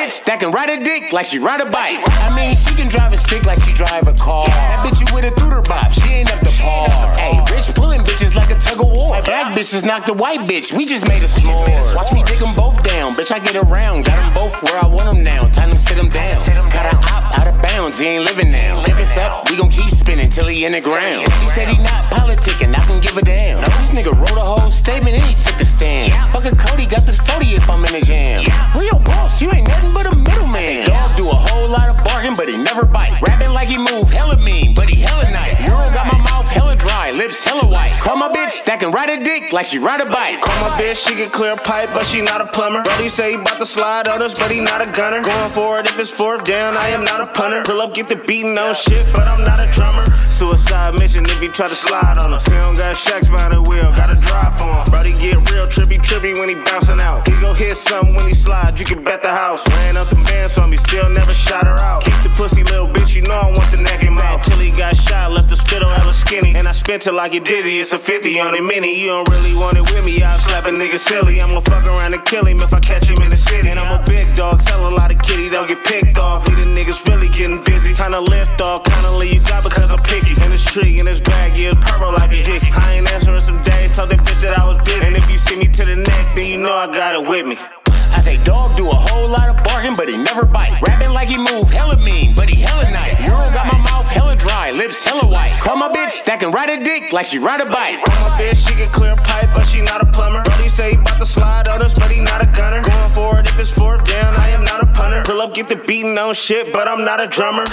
engaged. can ride a dick like she ride a bike. I mean, she can drive a stick like she drive a car. That bitch you with a through bop, she ain't up to par. Hey, rich pulling bitches like a tug of war. Black bitches knock the white bitch, we just made a s'more. Watch me dig them both down, bitch, I get around. Got them both where I want them now, time to sit them down. Got a op out of bounds, he ain't living now. If it's up, we gon' keep spinning till he in the ground. He said he not politicking, I can give a damn. Now this nigga wrote a whole statement and he bitch that can ride a dick like she ride a bike. Call my bitch, she can clear a pipe, but she not a plumber. Brody say he bout to slide on us, but he not a gunner. Going for it if it's fourth down, I am not a punter. Pull up, get the beating on shit, but I'm not a drummer. Suicide mission if you try to slide on us. He don't got shacks by the wheel, gotta drive for him. Brody get real trippy, trippy when he bouncing out. He go hit something when he slide, you can bet the house. Ran up the bands for me, still never skinny. And I spent till I get dizzy, it's a 50 on a mini. You don't really want it with me, I'll slap a nigga silly. I'm gonna fuck around and kill him if I catch him in the city. And I'm a big dog, sell a lot of kitty, they'll get picked off. Leave the niggas really getting busy. To lift off, kinda leave you got because I'm picky. In this tree, in this bag, yeah, it's purple like a hickey. I ain't answering some days, told that bitch that I was busy. And if you see me to the neck, then you know I got it with me. I say dog do a whole lot of barking, but he never bite. Rapping like he move hella mean, but lips hella white. Call my bitch that can ride a dick like she ride a bike. Call my bitch, she can clear a pipe, but she not a plumber. Brody say he bout to slide on us, but he not a gunner. Going for it if it's fourth down, I am not a punter. Pull up, get the beating on shit, but I'm not a drummer.